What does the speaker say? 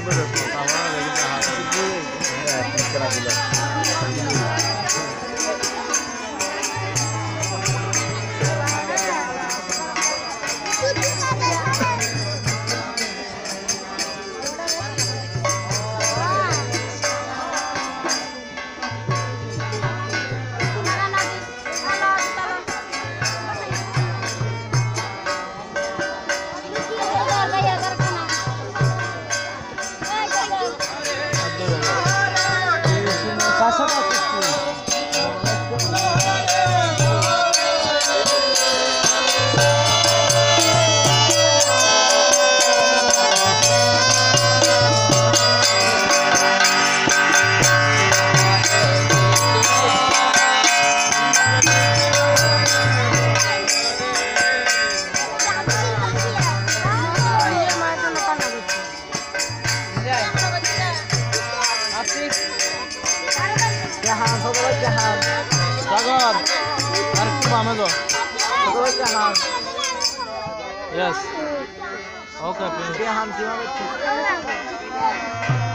Iya, Terima kasih. আশা করছি খেলাধুলা সাগর আর একটু বামে যাও ইয়েস ওকে Thank you.